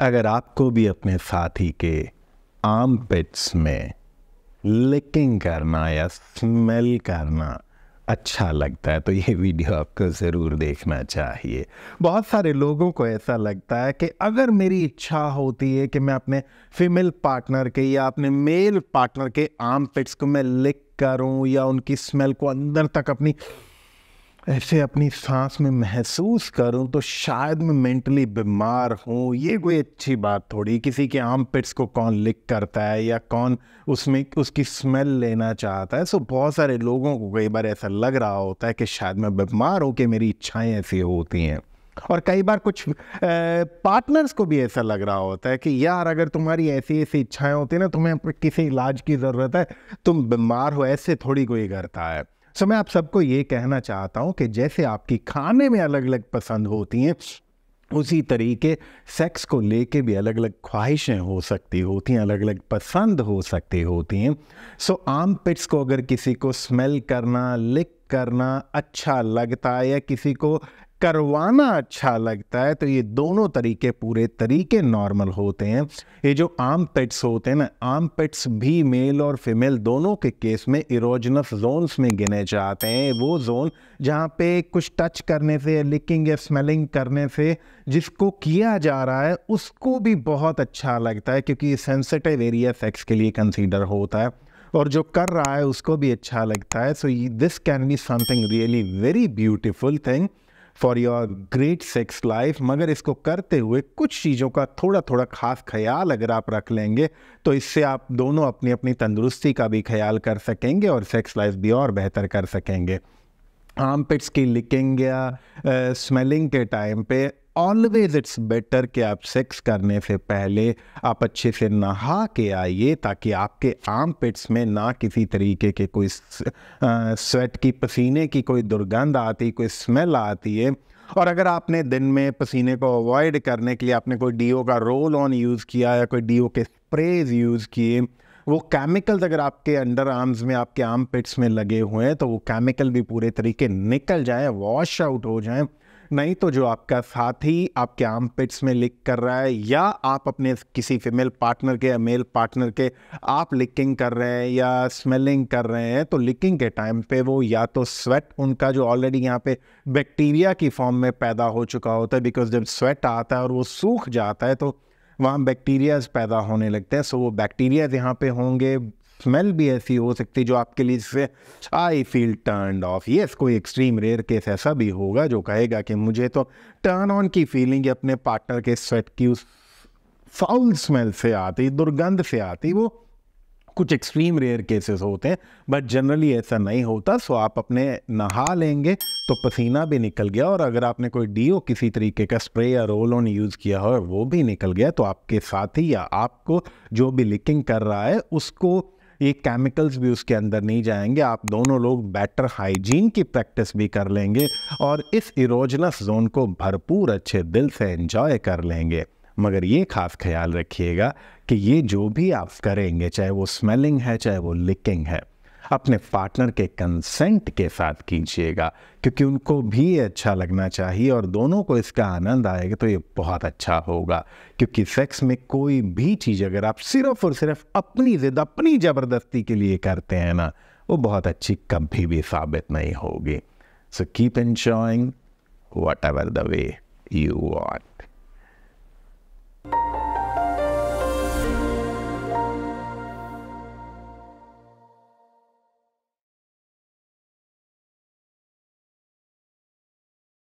अगर आपको भी अपने साथी के आर्म पिट्स में लिकिंग करना या स्मेल करना अच्छा लगता है तो ये वीडियो आपको ज़रूर देखना चाहिए। बहुत सारे लोगों को ऐसा लगता है कि अगर मेरी इच्छा होती है कि मैं अपने फीमेल पार्टनर के या अपने मेल पार्टनर के आर्म पिट्स को मैं लिक करूँ या उनकी स्मेल को अंदर तक अपनी ऐसे अपनी सांस में महसूस करूँ तो शायद मैं मेंटली बीमार हूँ। ये कोई अच्छी बात थोड़ी, किसी के आम पिट्स को कौन लिख करता है या कौन उसमें, उसकी स्मेल लेना चाहता है। सो बहुत सारे लोगों को कई बार ऐसा लग रहा होता है कि शायद मैं बीमार हूँ कि मेरी इच्छाएँ ऐसी होती हैं। और कई बार कुछ पार्टनर्स को भी ऐसा लग रहा होता है कि यार, अगर तुम्हारी ऐसी ऐसी इच्छाएँ होती ना, तुम्हें किसी इलाज की ज़रूरत है, तुम बीमार हो, ऐसे थोड़ी कोई करता है। सो मैं आप सबको ये कहना चाहता हूँ कि जैसे आपकी खाने में अलग अलग पसंद होती हैं, उसी तरीके सेक्स को लेके भी अलग अलग ख्वाहिशें हो सकती होती हैं अलग अलग पसंद हो सकती होती हैं। सो आम पिट्स को अगर किसी को स्मेल करना लिक करना अच्छा लगता है या किसी को करवाना अच्छा लगता है तो ये दोनों तरीके पूरे तरीके नॉर्मल होते हैं। ये जो आम पेट्स होते हैं ना आम पेट्स भी मेल और फीमेल दोनों के केस में इरोजनस जोन्स में गिने जाते हैं। वो जोन जहाँ पे कुछ टच करने से लिकिंग या स्मेलिंग करने से जिसको किया जा रहा है, उसको भी बहुत अच्छा लगता है, क्योंकि सेंसिटिव एरिया सेक्स के लिए कंसिडर होता है। और जो कर रहा है, उसको भी अच्छा लगता है। So this can be something really very beautiful thing for your great sex life मगर इसको करते हुए कुछ चीज़ों का थोड़ा थोड़ा खास ख्याल अगर आप रख लेंगे तो इससे आप दोनों अपनी अपनी तंदुरुस्ती का भी ख्याल कर सकेंगे और सेक्स लाइफ भी और बेहतर कर सकेंगे। आम पिट्स की लिकिंग या स्मेलिंग के टाइम पे ऑलवेज इट्स बेटर कि आप सेक्स करने से पहले आप अच्छे से नहा के आइए ताकि आपके आम पिट्स में ना किसी तरीके के कोई स्वेट की, पसीने की कोई दुर्गंध आती, कोई स्मेल आती है। और अगर आपने दिन में पसीने को अवॉइड करने के लिए आपने कोई डीओ का रोल ऑन यूज़ किया या कोई डीओ के स्प्रेज यूज़ किए, वो केमिकल्स अगर आपके अंडर आर्म्स में, आपके आर्म पिट्स में लगे हुए हैं तो वो केमिकल भी पूरे तरीके निकल जाए वॉश आउट हो जाएँ। नहीं तो जो आपका साथी आपके आम पिट्स में लिक कर रहा है या आप अपने किसी फीमेल पार्टनर के या मेल पार्टनर के आप लिकिंग कर रहे हैं या स्मेलिंग कर रहे हैं तो लिकिंग के टाइम पे वो या तो स्वेट उनका जो ऑलरेडी यहाँ पे बैक्टीरिया की फॉर्म में पैदा हो चुका होता है बिकॉज़ जब स्वेट आता है और वो सूख जाता है तो वहाँ बैक्टीरियाज पैदा होने लगते हैं। सो वो बैक्टीरियाज यहाँ पे होंगे स्मेल भी ऐसी हो सकती है जो आपके लिए जिससे I feel turn off yes कोई एक्सट्रीम रेयर केस ऐसा भी होगा जो कहेगा कि मुझे तो टर्न ऑन की फीलिंग अपने पार्टनर के स्वेट की उस फाउल स्मेल से आती, दुर्गंध से आती, वो कुछ एक्सट्रीम रेयर केसेस होते हैं बट जनरली ऐसा नहीं होता सो आप अपने नहा लेंगे तो पसीना भी निकल गया और अगर आपने कोई डीओ किसी तरीके का स्प्रे या रोल ऑन यूज़ किया हो, वो भी निकल गया तो आपके साथी या आपको जो भी लिकिंग कर रहा है, उसको ये केमिकल्स भी उसके अंदर नहीं जाएँगे। आप दोनों लोग बेटर हाइजीन की प्रैक्टिस भी कर लेंगे और इस इरोजनस जोन को भरपूर अच्छे दिल से एंजॉय कर लेंगे। मगर ये खास ख्याल रखिएगा कि ये जो भी आप करेंगे, चाहे वो स्मेलिंग है, चाहे वो लिकिंग है अपने पार्टनर के कंसेंट के साथ कीजिएगा, क्योंकि उनको भी अच्छा लगना चाहिए और दोनों को इसका आनंद आएगा तो ये बहुत अच्छा होगा। क्योंकि सेक्स में कोई भी चीज़ अगर आप सिर्फ़ और सिर्फ़ अपनी जिद, अपनी ज़बरदस्ती के लिए करते हैं ना, वो बहुत अच्छी कभी भी साबित नहीं होगी। So keep enjoying whatever the way you want